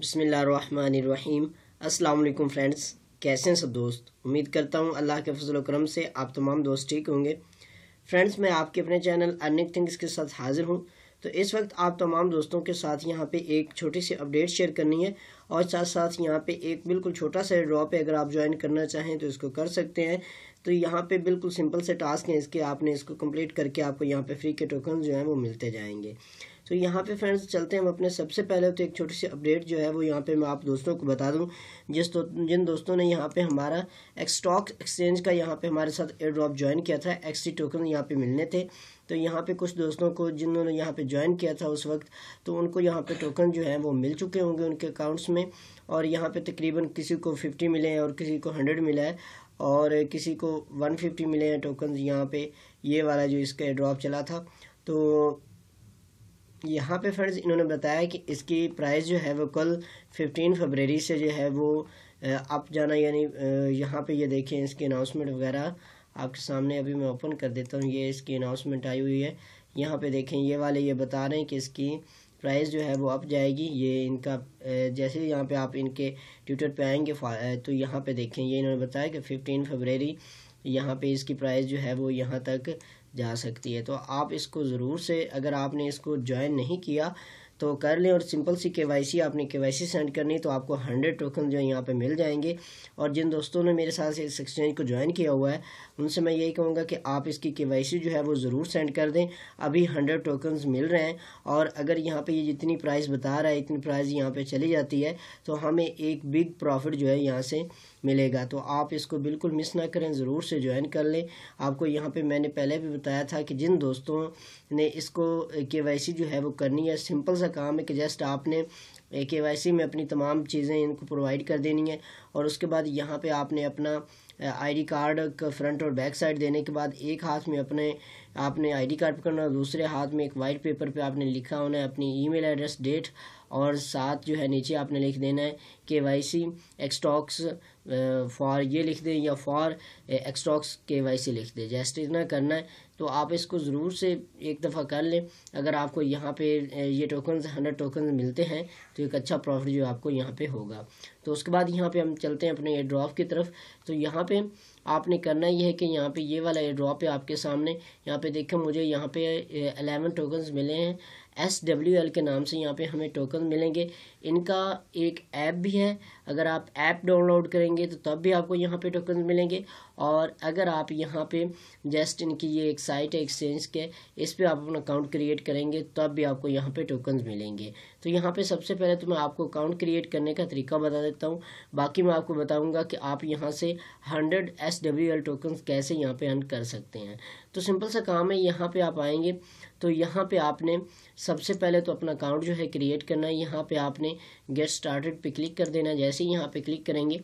بسم اللہ الرحمن الرحیم۔ السلام علیکم فرینڈز، کیسے ہیں سب دوست؟ امید کرتا ہوں اللہ کے فضل و کرم سے آپ تمام دوست ٹھیک ہوں گے۔ فرینڈز، میں آپ کے اپنے چینل ارنک تھنگس کے ساتھ حاضر ہوں۔ تو اس وقت آپ تمام دوستوں کے ساتھ یہاں پہ ایک چھوٹی سی اپڈیٹ شیئر کرنی ہے اور ساتھ ساتھ یہاں پہ ایک بالکل چھوٹا سا ڈراپ ہے۔ اگر آپ جوائن کرنا چاہیں تو اس کو کر سکتے ہیں۔ تو یہاں پہ بالکل سمپل سے ٹاسک ہیں۔ اس کے آپ نے اس کو کمپلیٹ کر کے آپ کو یہاں پہ فری کے ٹوکنز جو ہیں وہ ملتے جائیں گے۔ تو یہاں پہ فرینڈز چلتے ہیں ہم اپنے سب سے پہلے تو ایک چھوٹی سی اپڈیٹ جو ہے وہ یہاں پہ میں آپ دوستوں کو بتا دوں۔ جس جن دوستوں نے یہاں پہ ہمارا اسٹاک ایکسچینج کا یہاں پہ ہمارے ساتھ ایئر ڈراپ جوائن کیا تھا ایکس ٹی ٹوکن یہاں پہ ملنے تھے۔ تو یہاں پہ کچھ دوستوں کو جنہوں نے یہاں پہ جوائن کیا تھا اس وقت، تو ان کو یہاں پہ ٹوکن جو ہیں وہ مل چکے ہوں گے ان کے اکاؤنٹس میں۔ اور یہاں پہ تقریباً کسی کو ففٹی ملے ہیں اور کسی کو ہنڈریڈ ملا ہے۔ اور کسی کو ون ففٹی ملے ہیں ٹوکنز یہاں پہ، یہ والا جو اس کا ڈراپ چلا تھا۔ تو یہاں پہ فرینڈز انہوں نے بتایا کہ اس کی پرائز جو ہے وہ کل ففٹین فبرری سے جو ہے وہ اپ جانا یعنی یہاں پہ یہ دیکھیں اس کی اناؤنسمنٹ وغیرہ، آپ کے سامنے ابھی میں اوپن کر دیتا ہوں، یہ اس کی اناؤنسمنٹ آئی ہوئی ہے۔ یہاں پہ دیکھیں یہ والے یہ بتا رہے ہیں کہ اس کی پرائز جو ہے وہ اپ جائے گی، یہ ان کا جیسے یہاں پہ آپ ان کے ٹویٹر پہ آئیں گے تو یہاں پہ دیکھیں، یہ انہوں نے بتایا کہ ففٹین فبرری یہاں پہ اس کی پرائز جو ہے وہ یہاں تک جا سکتی ہے۔ تو آپ اس کو ضرور سے اگر آپ نے اس کو جوائن نہیں کیا تو کر لیں اور سمپل سی کے وائی سی، آپ نے کے وائی سی سینڈ کرنی تو آپ کو ہنڈریڈ ٹوکن جو یہاں پہ مل جائیں گے۔ اور جن دوستوں نے میرے ساتھ اس ایکسچینج کو جوائن کیا ہوا ہے، ان سے میں یہی کہوں گا کہ آپ اس کی کے وائی سی جو ہے وہ ضرور سینڈ کر دیں۔ ابھی ہنڈریڈ ٹوکنز مل رہے ہیں اور اگر یہاں پہ یہ جتنی پرائز بتا رہا ہے، اتنی پرائز یہاں پہ چلی جاتی ہے تو ہمیں ایک بگ پروفٹ جو ہے یہاں سے ملے گا۔ تو آپ اس کو بالکل مس نہ کریں، ضرور سے جوائن کر لیں۔ آپ کو یہاں پہ میں نے پہلے بھی بتایا تھا کہ جن دوستوں نے اس کو کے وائی سی جو ہے وہ کرنی ہے سمپل سا کام ہے کہ جسٹ آپ نے کے وائی سی میں اپنی تمام چیزیں ان کو پرووائڈ کر دینی ہے اور اس کے بعد یہاں پہ آپ نے اپنا آئی ڈی کارڈ کا فرنٹ اور بیک سائڈ دینے کے بعد ایک ہاتھ میں اپنے، آپ نے آئی ڈی کارڈ پکڑنا اور دوسرے ہاتھ میں ایک وائٹ پیپر پہ آپ نے لکھا ہونا ہے، اپنی ای میل ایڈریس ڈیٹ اور ساتھ جو ہے نیچے آپ نے لکھ دینا ہے کے وائی سی ایکسٹاکس فار یہ لکھ دیں یا فار ایکسٹاکس کے وائی سی لکھ دیں۔ جیسے اتنا کرنا ہے، تو آپ اس کو ضرور سے ایک دفعہ کر لیں۔ اگر آپ کو یہاں پہ uh, یہ ٹوکنز ہنڈریڈ ٹوکنز ملتے ہیں، تو ایک اچھا پروفٹ جو آپ کو یہاں پہ ہوگا۔ تو اس کے بعد یہاں پہ ہم چلتے ہیں اپنے ایئر ڈراپ کی طرف۔ تو یہاں پہ آپ نے کرنا یہ ہے کہ یہاں پہ یہ والا ایئر ڈراپ ہے آپ کے سامنے۔ یہاں پہ دیکھیں مجھے یہاں پہ uh, الیون ٹوکنز ملے ہیں۔ ایس ڈبلیو ایل کے نام سے یہاں پہ ہمیں ٹوکن ملیں گے۔ ان کا ایک ایپ بھی ہے۔ اگر آپ ایپ ڈاؤن لوڈ کریں گے تو تب بھی آپ کو یہاں پہ ٹوکنز ملیں گے۔ اور اگر آپ یہاں پہ جسٹ ان کی یہ ایک سائٹ ہے ایکسچینج کے، اس پہ آپ اپنا اکاؤنٹ کریٹ کریں گے، تب بھی آپ کو یہاں پہ ٹوکنز ملیں گے۔ تو یہاں پہ سب سے پہلے تو میں آپ کو اکاؤنٹ کریٹ کرنے کا طریقہ بتا دیتا ہوں۔ باقی میں آپ کو بتاؤں گا کہ آپ یہاں سے hundred S W L tokens کیسے یہاں پہ ارن کر سکتے ہیں۔ تو سمپل سا کام ہے، یہاں پہ آپ آئیں گے۔ تو یہاں پہ آپ نے سب سے پہلے تو اپنا اکاؤنٹ جو ہے کریٹ کرنا ہے۔ یہاں پہ آپ نے گیٹ سٹارٹڈ پہ کلک کر دینا، جیسے ہی یہاں پہ کلک کریں گے،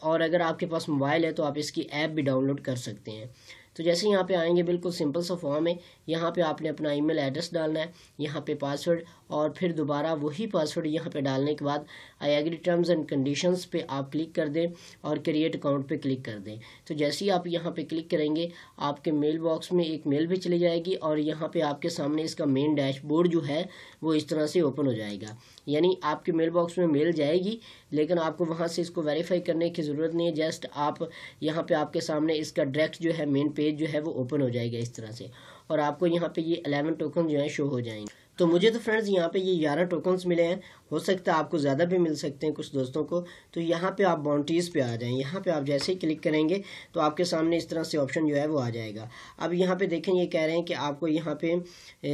اور اگر آپ کے پاس موبائل ہے تو آپ اس کی ایپ بھی ڈاؤن لوڈ کر سکتے ہیں۔ تو جیسے یہاں پہ آئیں گے بالکل سمپل سا فارم ہے۔ یہاں پہ آپ نے اپنا ای میل ایڈریس ڈالنا ہے، یہاں پہ پاسورڈ اور پھر دوبارہ وہی پاسورڈ یہاں پہ ڈالنے کے بعد I agree terms and conditions پہ آپ کلک کر دیں اور کریٹ اکاؤنٹ پہ کلک کر دیں۔ تو جیسے ہی آپ یہاں پہ کلک کریں گے، آپ کے میل باکس میں ایک میل بھی چلی جائے گی اور یہاں پہ آپ کے سامنے اس کا مین ڈیش بورڈ جو ہے وہ اس طرح سے اوپن ہو جائے گا۔ یعنی آپ کے میل باکس میں میل جائے گی، لیکن آپ کو وہاں سے اس کو ویریفائی کرنے کی ضرورت نہیں ہے۔ جسٹ آپ یہاں پہ آپ کے سامنے اس کا ڈائریکٹ جو ہے مین پیج جو ہے وہ اوپن ہو جائے گا اس طرح سے۔ اور آپ کو یہاں پہ یہ الیون ٹوکن جو ہیں شو ہو جائیں گے۔ تو مجھے تو فرینڈز یہاں پہ یہ گیارہ ٹوکنز ملے ہیں۔ ہو سکتا ہے آپ کو زیادہ بھی مل سکتے ہیں کچھ دوستوں کو، تو یہاں پہ آپ باؤنٹیز پہ آ جائیں۔ یہاں پہ آپ جیسے ہی کلک کریں گے تو آپ کے سامنے اس طرح سے آپشن جو ہے وہ آ جائے گا۔ اب یہاں پہ دیکھیں، یہ کہہ رہے ہیں کہ آپ کو یہاں پہ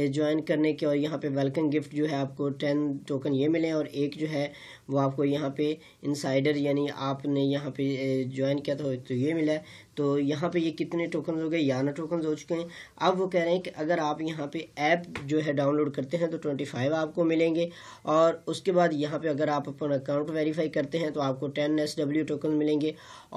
جوائن کرنے کے اور یہاں پہ ویلکم گفٹ جو ہے آپ کو ٹین ٹوکن یہ ملے اور ایک جو ہے وہ آپ کو یہاں پہ انسائڈر یعنی آپ نے یہاں پہ جوائن کیا تھا، تو یہ ملا۔ ہے تو یہاں پہ یہ کتنے ٹوکنز ہو گئے؟ یانا ٹوکنز ہو چکے ہیں۔ اب وہ کہہ رہے ہیں کہ اگر آپ یہاں پہ ایپ جو ہے ڈاؤن لوڈ کرتے ہیں تو ٹوئنٹی فائیو آپ کو ملیں گے اور اس کے بعد یہاں پہ اگر آپ اپنا اکاؤنٹ ویریفائی کرتے ہیں تو آپ کو ٹین ایس ڈبلیو ٹوکن ملیں گے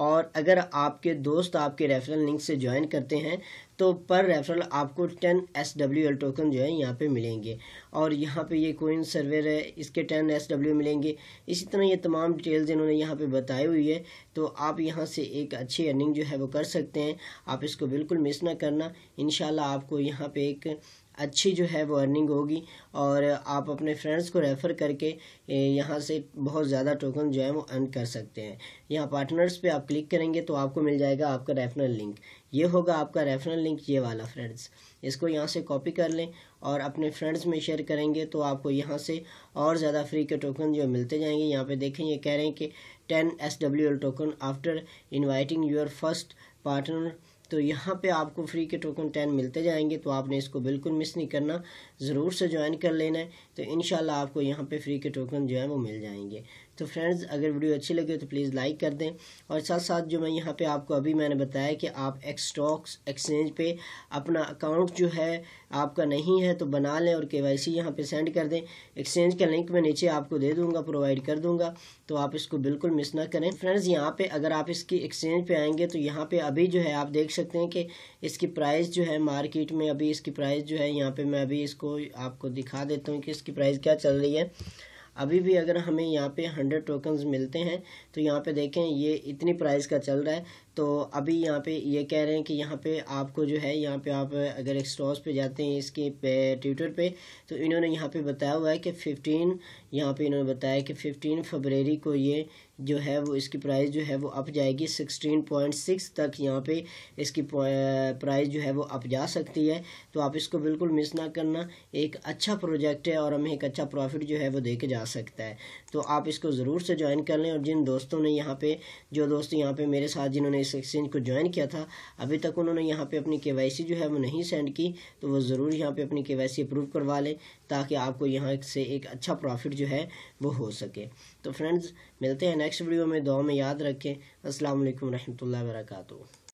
اور اگر آپ کے دوست آپ کے ریفرل لنک سے جوائن کرتے ہیں تو پر ریفرل آپ کو ten S W L token جو ہے یہاں پہ ملیں گے۔ اور یہاں پہ یہ کوئن سرور ہے، اس کے ٹین ایس ڈبلیو ملیں گے۔ اسی طرح یہ تمام ڈیٹیلز انہوں نے یہاں پہ بتائی ہوئی ہے۔ تو آپ یہاں سے ایک اچھی ارننگ جو ہے وہ کر سکتے ہیں۔ آپ اس کو بالکل مس نہ کرنا۔ انشاءاللہ آپ کو یہاں پہ ایک اچھی جو ہے وہ ارننگ ہوگی۔ اور آپ اپنے فرینڈس کو ریفر کر کے یہاں سے بہت زیادہ ٹوکن جو ہے وہ ارن کر سکتے ہیں۔ یہاں پارٹنرز پہ آپ کلک کریں گے تو آپ کو مل جائے گا آپ کا ریفرل لنک یہ ہوگا آپ کا ریفرل لنک یہ والا فرینڈز اس کو یہاں سے کاپی کر لیں اور اپنے فرینڈز میں شیئر کریں گے تو آپ کو یہاں سے اور زیادہ فری کے ٹوکن جو ملتے جائیں گے. یہاں پہ دیکھیں، یہ کہہ رہے ہیں کہ ten S W L token after inviting your first partner تو یہاں پہ آپ کو فری کے ٹوکن ٹین ملتے جائیں گے تو آپ نے اس کو بالکل مس نہیں کرنا. ضرور سے جوائن کر لینا ہے تو انشاءاللہ آپ کو یہاں پہ فری کے ٹوکن جو ہیں وہ مل جائیں گے. تو فرینڈز اگر ویڈیو اچھی لگے تو پلیز لائک کر دیں۔ اور ساتھ ساتھ جو میں یہاں پہ آپ کو ابھی میں نے بتایا کہ آپ ایکس اسٹاکس ایکسچینج پہ اپنا اکاؤنٹ جو ہے آپ کا نہیں ہے تو بنا لیں اور کے وائی سی یہاں پہ سینڈ کر دیں۔ ایکسچینج کا لنک میں نیچے آپ کو دے دوں گا پرووائڈ کر دوں گا۔ تو آپ اس کو بالکل مس نہ کریں۔ فرینڈز یہاں پہ اگر آپ اس کی ایکسچینج پہ آئیں گے تو یہاں پہ ابھی جو ہے آپ دیکھ سکتے ہیں کہ اس کی پرائز جو ہے مارکیٹ میں ابھی اس کی پرائز جو ہے یہاں پہ میں ابھی اس کو آپ کو دکھا دیتا ہوں کہ اس کی پرائز کیا چل رہی ہے۔ ابھی بھی اگر ہمیں یہاں پہ ہنڈریڈ ٹوکنز ملتے ہیں تو یہاں پہ دیکھیں یہ اتنی پرائز کا چل رہا ہے تو ابھی یہاں پہ یہ کہہ رہے ہیں کہ یہاں پہ آپ کو جو ہے، یہاں پہ آپ اگر ایک سٹورز پہ جاتے ہیں اس کے ٹویٹر پہ، تو انہوں نے یہاں پہ بتایا ہوا ہے کہ ففٹین یہاں پہ انہوں نے بتایا کہ ففٹین فبریری کو یہ جو ہے وہ اس کی پرائز جو ہے وہ اپ جائے گی سکسٹین پوائنٹ سکس تک یہاں پہ اس کی پرائز جو ہے وہ اپ جا سکتی ہے۔ تو آپ اس کو بالکل مس نہ کرنا، ایک اچھا پروجیکٹ ہے اور ہمیں ایک اچھا پروفٹ جو ہے وہ دے کے جا سکتا ہے۔ تو آپ اس کو ضرور سے جوائن کر لیں اور جن دوستوں نے یہاں پہ، جو دوست یہاں پہ میرے ساتھ جنہوں نے نے اس ایکسچینج کو جوائن کیا تھا، ابھی تک انہوں نے یہاں پہ اپنی کے وائی سی جو ہے وہ نہیں سینڈ کی، تو وہ ضرور یہاں پہ اپنی کے وائی سی اپروو کروا لیں تاکہ آپ کو یہاں سے ایک اچھا پروفٹ جو ہے وہ ہو سکے۔ تو فرینڈز ملتے ہیں نیکسٹ ویڈیو میں، دعا میں یاد رکھیں۔ السلام علیکم ورحمۃ اللہ وبرکاتہ۔